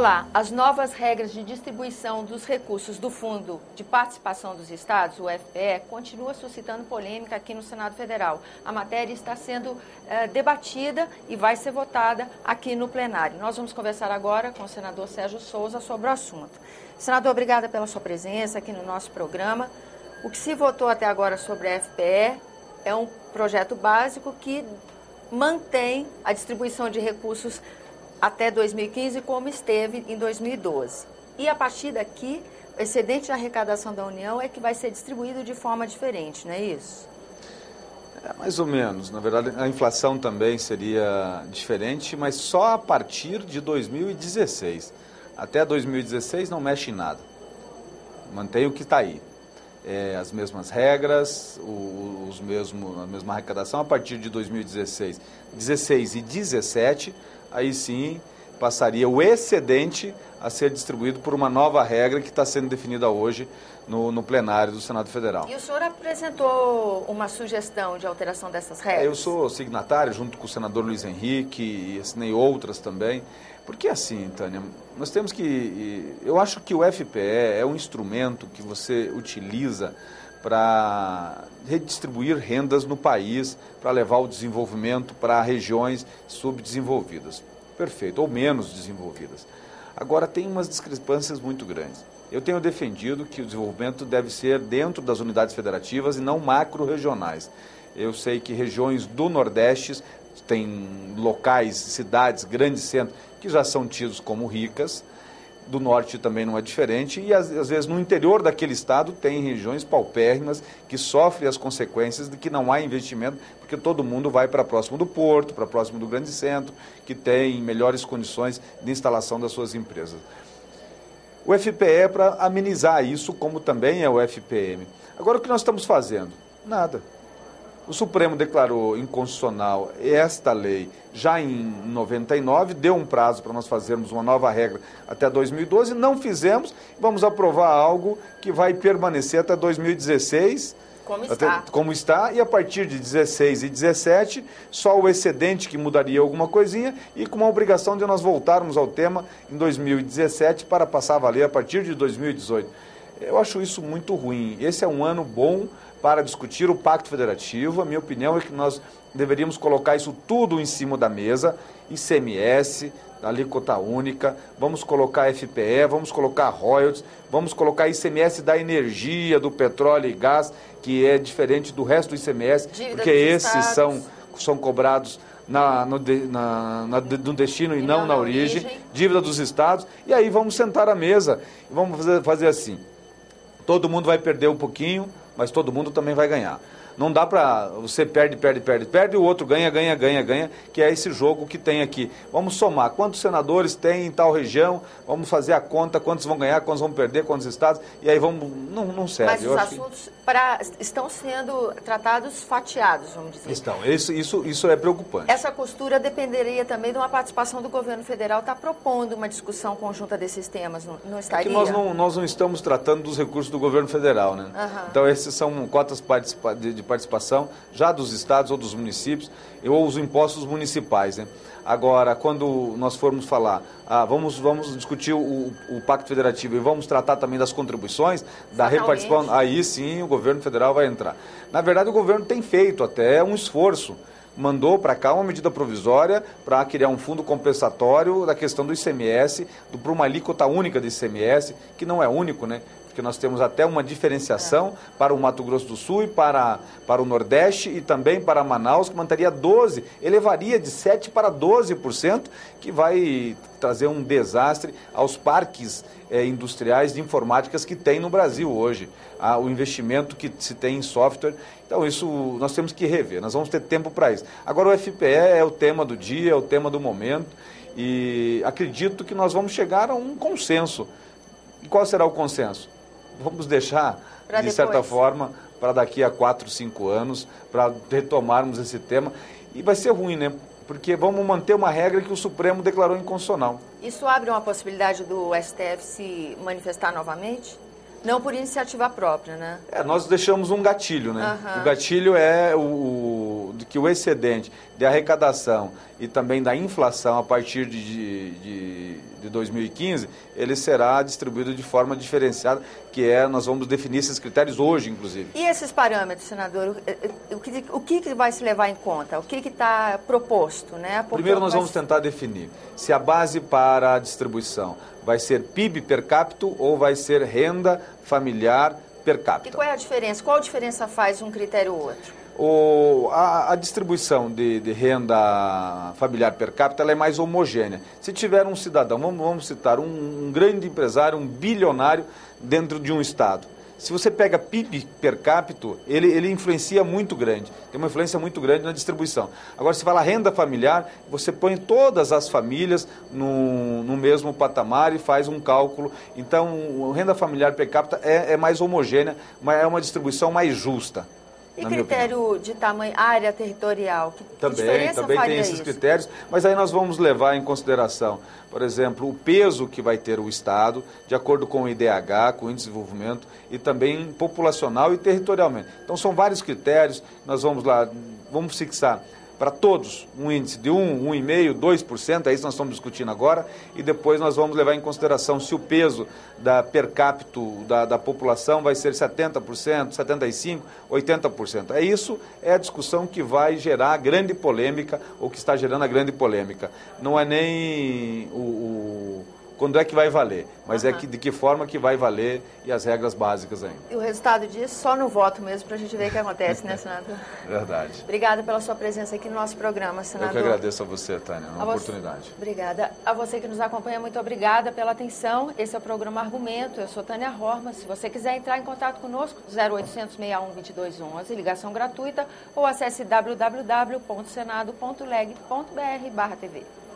Olá, as novas regras de distribuição dos recursos do Fundo de Participação dos Estados, o FPE, continua suscitando polêmica aqui no Senado Federal. A matéria está sendo é, debatida e vai ser votada aqui no plenário. Nós vamos conversar agora com o senador Sérgio Souza sobre o assunto. Senador, obrigada pela sua presença aqui no nosso programa. O que se votou até agora sobre a FPE é um projeto básico que mantém a distribuição de recursos até 2015 como esteve em 2012. E a partir daqui, o excedente de arrecadação da União é que vai ser distribuído de forma diferente, não é isso? É, mais ou menos. Na verdade, a inflação também seria diferente, mas só a partir de 2016. Até 2016 não mexe em nada. Mantém o que está aí. É, as mesmas regras, os mesmo, a mesma arrecadação a partir de 2016. 16 e 17 aí sim passaria o excedente a ser distribuído por uma nova regra que está sendo definida hoje no, no, plenário do Senado Federal. E o senhor apresentou uma sugestão de alteração dessas regras? É, eu sou signatário, junto com o senador Luiz Henrique, e assinei outras também. Porque assim, Tânia, nós temos que. Eu acho que o FPE é um instrumento que você utiliza para redistribuir rendas no país, para levar o desenvolvimento para regiões subdesenvolvidas. Perfeito, ou menos desenvolvidas. Agora, tem umas discrepâncias muito grandes. Eu tenho defendido que o desenvolvimento deve ser dentro das unidades federativas e não macro-regionais. Eu sei que regiões do Nordeste têm locais, cidades, grandes centros, que já são tidos como ricas, do norte também não é diferente, e às, às, vezes no interior daquele estado tem regiões paupérrimas que sofrem as consequências de que não há investimento, porque todo mundo vai para próximo do porto, para próximo do grande centro, que tem melhores condições de instalação das suas empresas. O FPE é para amenizar isso, como também é o FPM. Agora o que nós estamos fazendo? Nada. O Supremo declarou inconstitucional esta lei já em 99, deu um prazo para nós fazermos uma nova regra até 2012, não fizemos, vamos aprovar algo que vai permanecer até 2016. Como está. Até, como está, e a partir de 16 e 17, só o excedente que mudaria alguma coisinha e com uma obrigação de nós voltarmos ao tema em 2017 para passar a valer a partir de 2018. Eu acho isso muito ruim. Esse é um ano bom para discutir o Pacto Federativo. A minha opinião é que nós deveríamos colocar isso tudo em cima da mesa, ICMS, alíquota única, vamos colocar FPE, vamos colocar royalties, vamos colocar ICMS da energia, do petróleo e gás, que é diferente do resto do ICMS, Dívida porque esses são, são cobrados na, no, de, na, na, no destino e, e não, na origem, origem, dívida dos estados, e aí vamos sentar à mesa e vamos fazer, fazer assim. Todo mundo vai perder um pouquinho, mas todo mundo também vai ganhar. Não dá para você perde, perde, perde, perde, e o outro ganha, ganha, ganha, ganha, que é esse jogo que tem aqui. Vamos somar quantos senadores tem em tal região, vamos fazer a conta, quantos vão ganhar, quantos vão perder, quantos estados, e aí vamos. Não, não serve. Mas os assuntos. Pra, estão sendo tratados fatiados, vamos dizer. Estão. Isso, isso, isso é preocupante. Essa costura dependeria também de uma participação do governo federal, está propondo uma discussão conjunta desses temas, não, não estaria? É que nós não, nós não estamos tratando dos recursos do governo federal, né? Uhum. Então, esses são cotas de, de participação já dos estados ou dos municípios, ou os impostos municipais. Né? Agora, quando nós formos falar, ah, vamos, vamos discutir o, o, Pacto Federativo e vamos tratar também das contribuições, da repartição, aí sim o governo federal vai entrar. Na verdade, o governo tem feito até um esforço mandou para cá uma medida provisória para criar um fundo compensatório da questão do ICMS, para uma alíquota única de ICMS, que não é único, né? Porque nós temos até uma diferenciação para o Mato Grosso do Sul e para, para o Nordeste e também para Manaus, que manteria 12%, elevaria de 7% para 12%, que vai trazer um desastre aos parques é, industriais de informáticas que tem no Brasil hoje, ah, o investimento que se tem em software. Então, isso nós temos que rever, nós vamos ter tempo para isso. Agora, o FPE é o tema do dia, é o tema do momento, e acredito que nós vamos chegar a um consenso. E qual será o consenso? Vamos deixar, pra de depois. certa forma, para daqui a quatro, cinco anos, para retomarmos esse tema. E vai ser ruim, né? Porque vamos manter uma regra que o Supremo declarou inconstitucional. Isso abre uma possibilidade do STF se manifestar novamente? Não por iniciativa própria, né? É, nós deixamos um gatilho, né? Uhum. O gatilho é o, o, que o excedente de arrecadação e também da inflação a partir de, de, de 2015, ele será distribuído de forma diferenciada, que é, nós vamos definir esses critérios hoje, inclusive. E esses parâmetros, senador, o que, o que vai se levar em conta? O que está proposto? Né? Primeiro nós vamos tentar definir se a base para a distribuição vai ser PIB per capita ou vai ser renda familiar per capita. E qual é a diferença? Qual a diferença faz um critério ou outro? O, a, a, distribuição de, de, renda familiar per capita é mais homogênea. Se tiver um cidadão, vamos, vamos citar um, um grande empresário, um bilionário dentro de um estado se você pega PIB per capita, ele, ele influencia muito grande, tem uma influência muito grande na distribuição. Agora, se fala renda familiar, você põe todas as famílias no, no mesmo patamar e faz um cálculo. Então, renda familiar per capita é, é mais homogênea, mas é uma distribuição mais justa. E critério de tamanho, área territorial? Que, também, também tem esses isso? critérios, mas aí nós vamos levar em consideração, por exemplo, o peso que vai ter o Estado, de acordo com o IDH, com o Índice de Desenvolvimento, e também populacional e territorialmente. Então são vários critérios, nós vamos lá, vamos fixar para todos um índice de 1, 1,5%, 2%, é isso que nós estamos discutindo agora, e depois nós vamos levar em consideração se o peso da per capita da, da população vai ser 70%, 75%, 80%. É isso, é a discussão que vai gerar grande polêmica, ou que está gerando a grande polêmica. Não é nem o quando é que vai valer, mas uhum. é que, de que forma que vai valer e as regras básicas ainda. E o resultado disso só no voto mesmo, para a gente ver o que acontece, né, senador? Verdade. Obrigada pela sua presença aqui no nosso programa, senador. Eu que agradeço a você, Tânia, uma a oportunidade. Você, obrigada. A você que nos acompanha, muito obrigada pela atenção. Esse é o programa Argumento, eu sou Tânia Horma. Se você quiser entrar em contato conosco, 0800 61 2211, ligação gratuita, ou acesse www.senado.leg.br/tv.